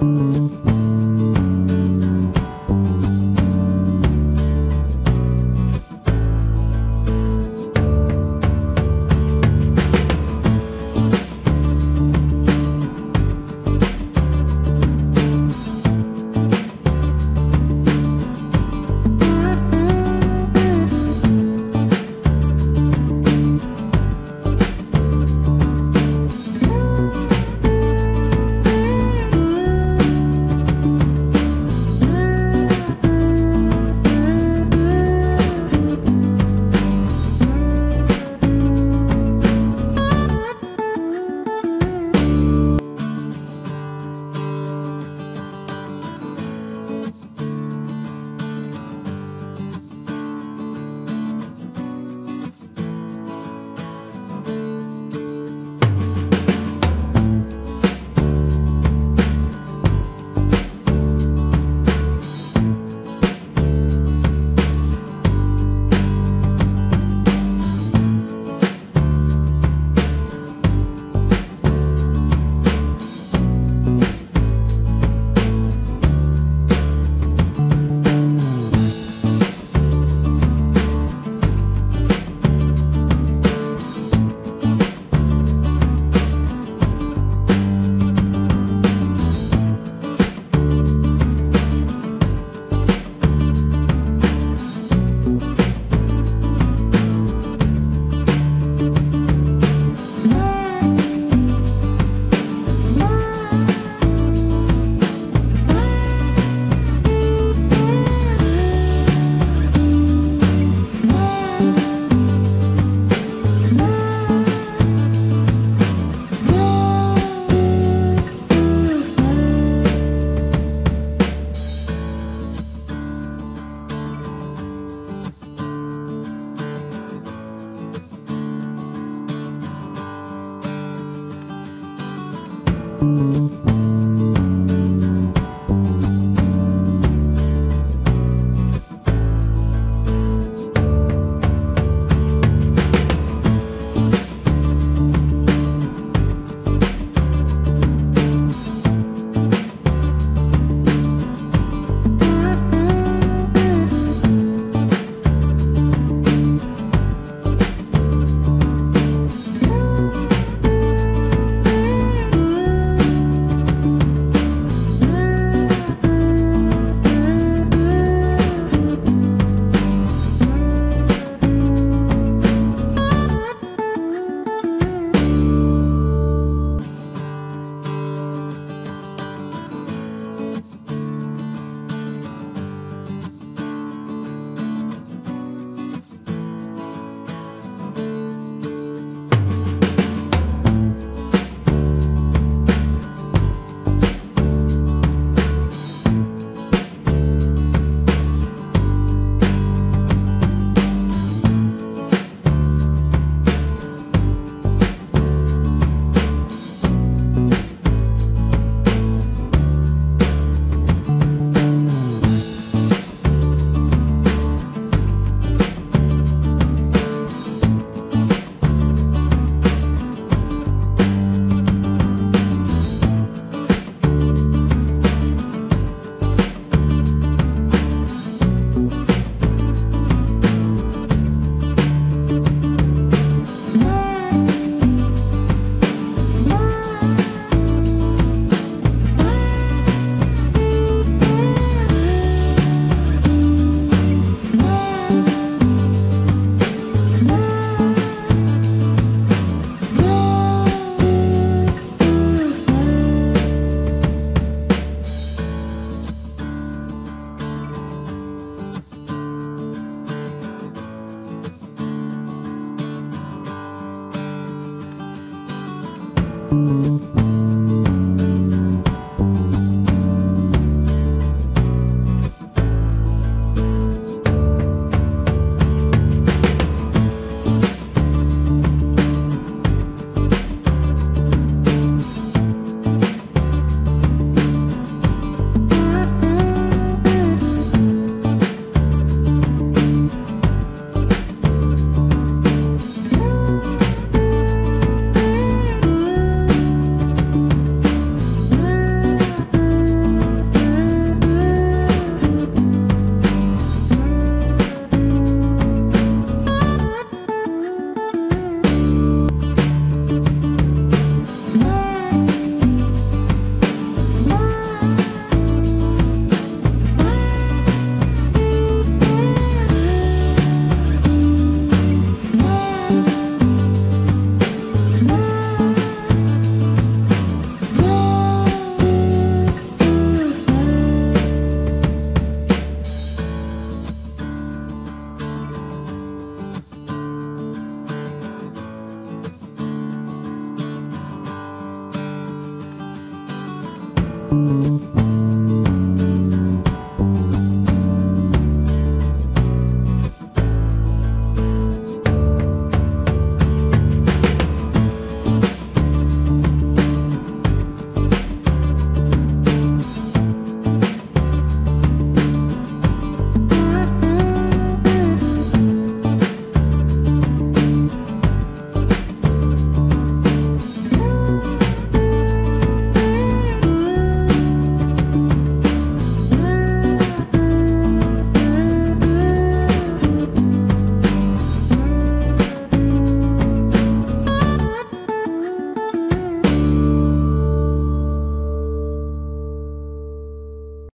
Música Música